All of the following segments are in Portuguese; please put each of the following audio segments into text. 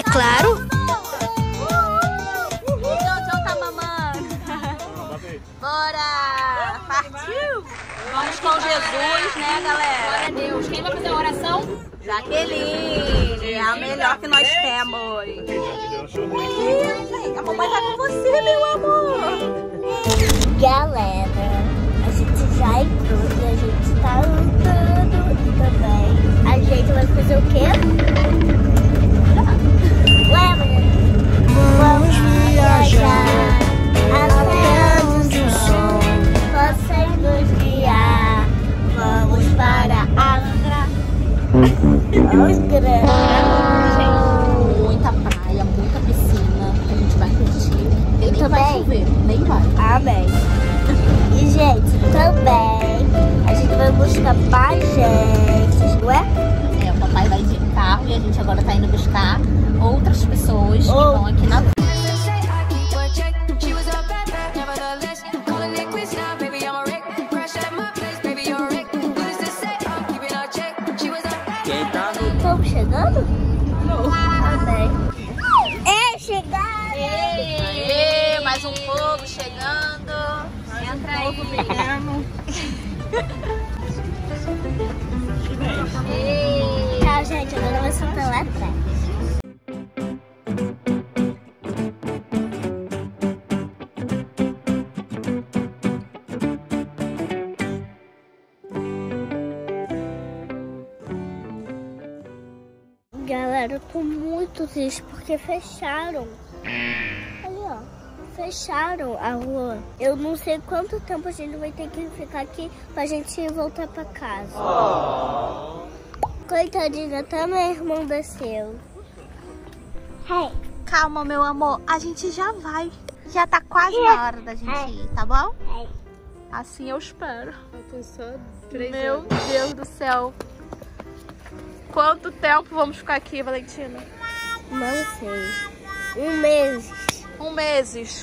É claro. Tá. Bora! Partiu! Vamos com Jesus, né, galera? Glória a Deus. Quem vai fazer a oração? Jaqueline, é a melhor que nós temos. A mamãe tá com você, meu amor. Galera, a gente já entrou e a gente tá andando também. A gente vai Muita praia, muita piscina. A gente vai curtir. E nem vai chover. Nem vai. Amém. E, gente, também a gente vai buscar mais gente, chegando? Não. É, chegaram! Ê, mais um povo chegando. Entra aí. Galera, eu tô muito triste porque fecharam. Ali, ó. Fecharam a rua. Eu não sei quanto tempo a gente vai ter que ficar aqui pra gente voltar pra casa. Coitadinha, até meu irmão desceu. Hey. Calma, meu amor. A gente já vai. Já tá quase na hora da gente ir, tá bom? Hey. Assim eu espero. Meu Deus do céu. Quanto tempo vamos ficar aqui, Valentina? Não sei. Um mês. Um meses.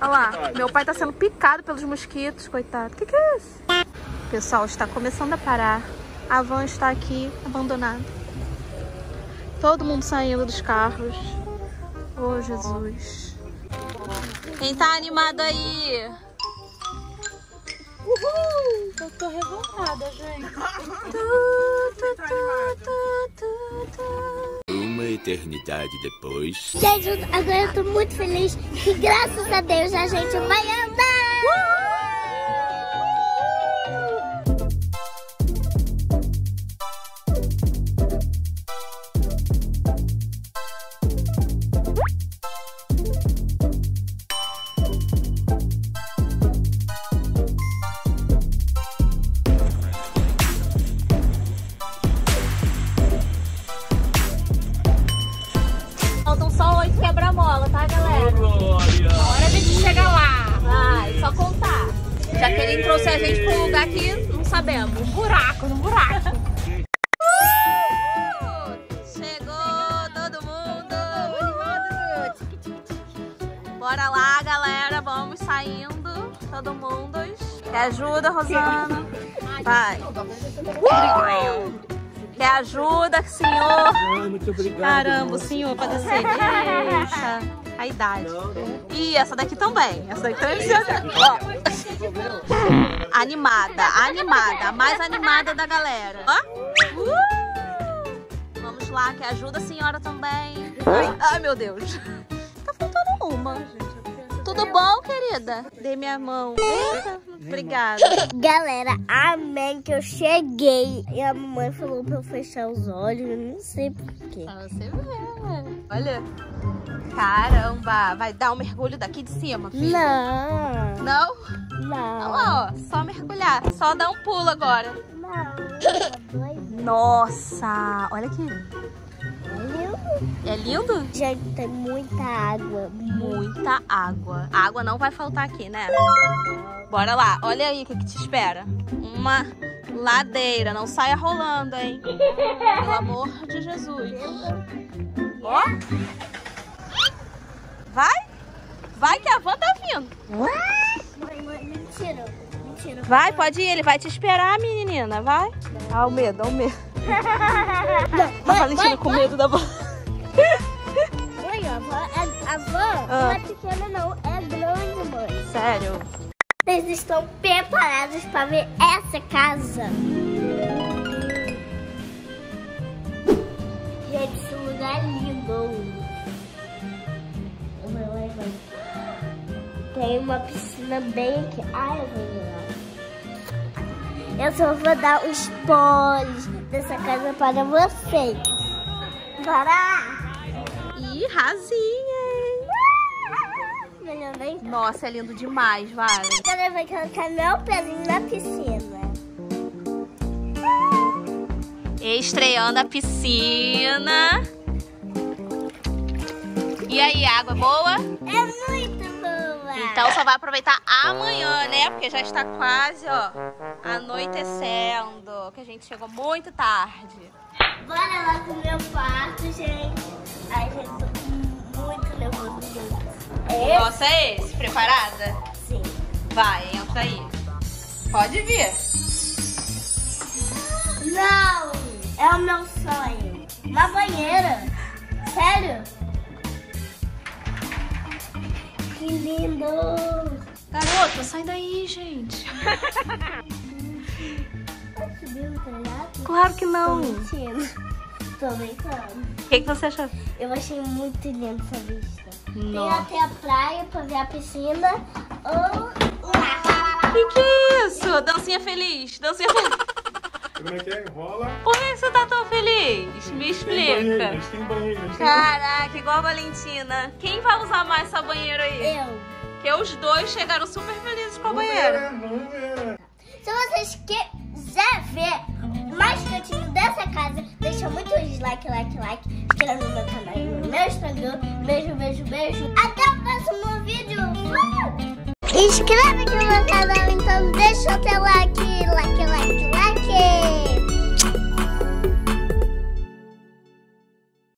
Olha lá, meu pai tá sendo picado pelos mosquitos, coitado. O que, que é isso? Pessoal está começando a parar. A van está aqui abandonada. Todo mundo saindo dos carros. Oh, Jesus. Quem tá animado aí? Uhul! Eu tô revoltada, gente. eternidade depois. Gente, agora eu tô muito feliz que graças a Deus a gente vai andar. Jaqueline trouxe a gente pra um lugar que não sabemos. Buraco, no buraco. Uh! Chegou todo mundo. Bora lá, galera. Vamos saindo. Todo mundo. Quer ajuda, Rosana? Vai. Uh! Quer ajuda, senhor? muito obrigado. Caramba, o senhor pra descer. Deixa. A idade. E essa daqui também. Essa daqui também. Ó. Animada, animada. A mais animada da galera. Ó. Uh! Vamos lá, que ajuda a senhora também. Ai, ai, meu Deus. Tá faltando uma. Tudo bom, querida? Dei minha mão. Eita, obrigada. Galera, amém que eu cheguei. E a mamãe falou pra eu fechar os olhos. Eu não sei porquê. Pra você ver. Olha. Caramba. Vai dar um mergulho daqui de cima, filho? Não, Não? Não. Olha lá, ó. Só mergulhar. Só dar um pulo agora. Não, tá doido. Nossa. Olha aqui. Viu? É lindo? Gente, tem muita água. Muita água. A água não vai faltar aqui, né? Bora lá. Olha aí o que, que te espera. Uma ladeira. Não saia rolando, hein? Pelo amor de Jesus. Ó. Vai? Vai que a van tá vindo. Mãe, mentira. Mentira. Vai, pode ir. Ele vai te esperar, menina. Vai. Ah, o medo, ah, o medo. Não, A Valentina com medo da van. van é, a van Ah. não é pequena não, é grande, mãe. Sério? Vocês estão preparados para ver essa casa? Gente, esse lugar é lindo. Tem uma piscina bem aqui. Ai, eu vou. Eu só vou dar os spoilers dessa casa para vocês. Bora! Ih, rasinha, nem Nossa, é lindo demais, vale. Agora vai colocar meu pezinho na piscina. Estreando a piscina. E aí, água é boa? É muito boa. Então só vai aproveitar amanhã, né? Porque já está quase, ó, anoitecendo. Que a gente chegou muito tarde. Bora lá pro meu quarto, gente. Ai, gente, tô muito nervosa. É Nossa, é esse? Preparada? sim. Vai, entra aí. Pode vir. Não! É o meu sonho. Uma banheira. Sério? Lindo! Garota, sai daí, gente. Pode subir no telhado? Claro que Tô não. O mentindo. Tô brincando. que, que você achou? Eu achei muito lindo essa vista. Tem Nossa. até a praia pra ver a piscina ou o mar. Que que é isso? Dancinha feliz, dancinha feliz. Como é que é? Rola. Por que você tá tão feliz? Me Tem explica. banheiras, tem banheiras. tem Caraca, igual a Valentina. Quem vai usar mais essa banheira aí? Eu. Porque os dois chegaram super felizes com a Vamos banheira. ver, Vamos ver. Se vocês quiserem ver mais cantinho dessa casa, deixa muito like, like, like. Inscreva no meu canal e no meu Instagram. Beijo, beijo, beijo. Até o próximo vídeo. Inscreve aqui no meu canal, então deixa o teu like.